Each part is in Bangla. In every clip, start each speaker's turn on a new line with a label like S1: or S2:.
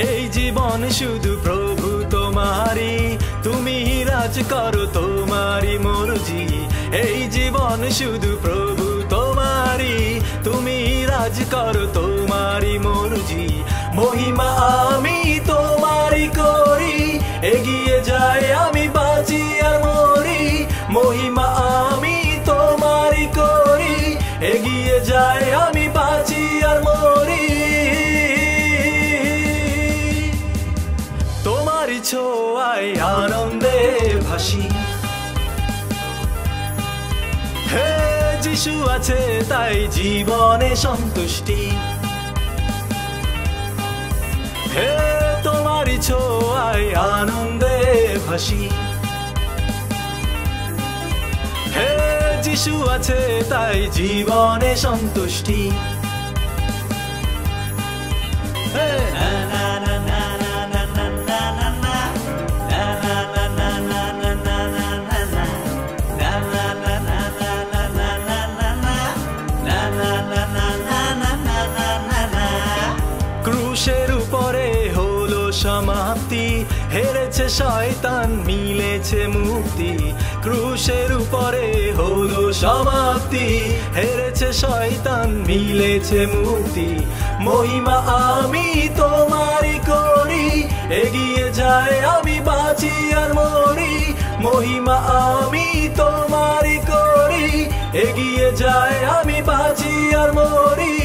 S1: এই জীবন শুধু প্রভু তোমারি তুমি রাজ করো তোমারি মরজি এই জীবন শুধু প্রভু তোমারি তুমি রাজ করো তোমারি মরজি মহিমা আমি তোমারি করি এগিয়ে যাই আমি বাঁচি আর মরি। তোমারই ছোঁয়ায় আনন্দে ভাসি। হে যিশু আছে, তাই জীবনে সন্তুষ্টি। হে তোমারই ছোঁয়ায় আনন্দে ভাসি। যিশু আছে, তাই জীবনে সন্তুষ্টি। ক্রুশের উপরে হলো সমাপ্তি, হেরেছে শয়তান, মিলেছে মুক্তি। ক্রুশের উপরে সমাপ্তি। হেরেছে শয়তান, মিলেছে মুক্তি। মহিমা, আমি তোমারই করি। এগিয়ে যায়, আমি বাঁচি আর মরি। মহিমা, আমি তোমারই করি। এগিয়ে যায়, আমি বাঁচি আর মরি।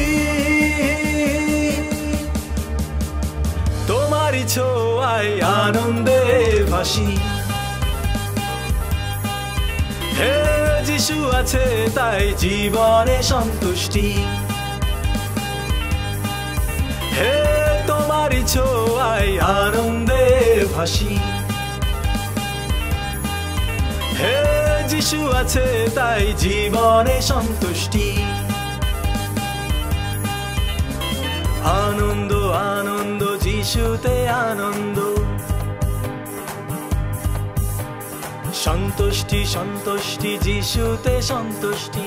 S1: তোমারই ছোঁয়ায় আনন্দে ভাসি। হে যিশু আছে, তাই জীবনে সন্তুষ্টি। হে তোমারই ছোঁয়ায় আনন্দে ভাসি। হে যিশু আছে, তাই জীবনে সন্তুষ্টি। আনন্দ আনন্দ যিশুতে সন্তুষ্টি সন্তুষ্টি যিশুতে সন্তুষ্টি।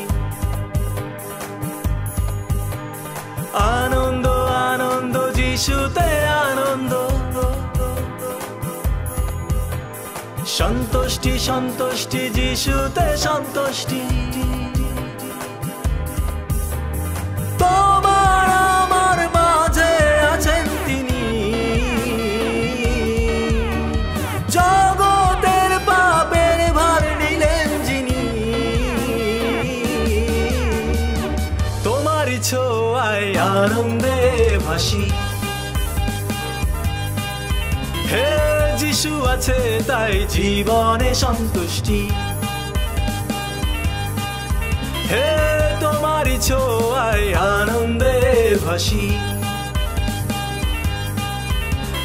S1: আনন্দ আনন্দ যিশুতে আনন্দ। সন্তুষ্টি সন্তুষ্টি যিশুতে সন্তুষ্টি। আনন্দে ভাসি। হে যিশু আছে, তাই জীবনে সন্তুষ্টি। হে তোমারই ছোঁয়ায় আনন্দে ভাসি।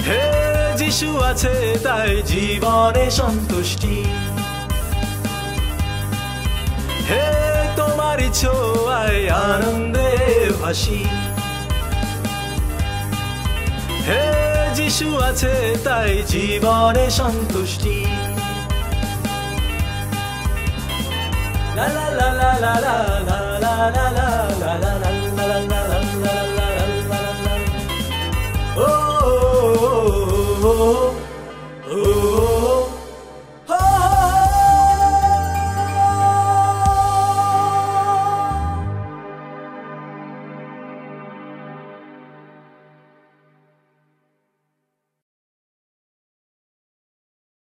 S1: হে যিশু আছে, তাই জীবনে সন্তুষ্টি। হে তোমারই আনন্দে ভাসি হে যিশু আছে তাই জীবনে সন্তুষ্টি la la la la la la la la la la la